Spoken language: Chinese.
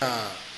啊。